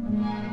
Mm-hmm.